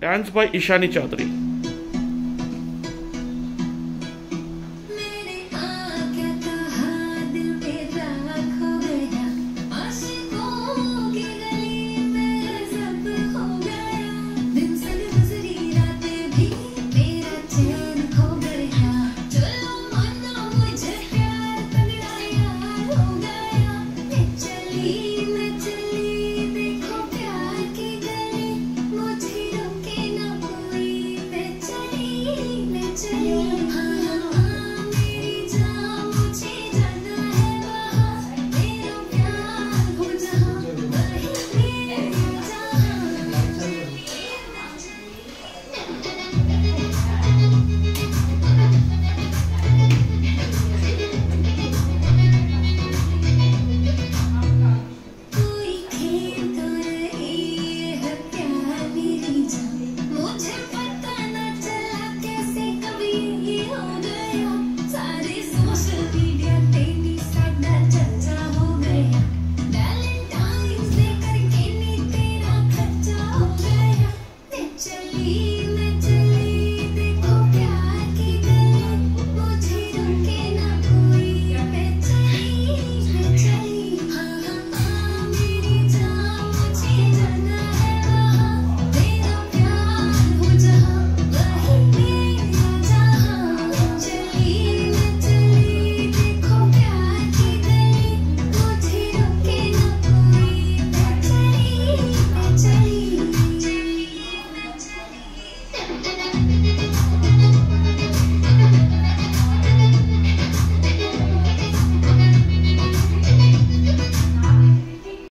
Dance by Ishani Chaudhary. be